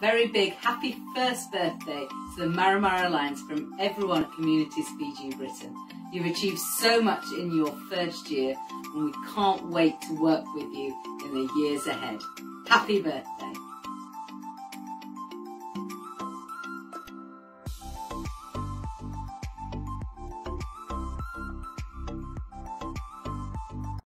very big happy first birthday to the Marama Alliance from everyone at Communities Fiji Britain. You've achieved so much in your first year and we can't wait to work with you in the years ahead. Happy birthday.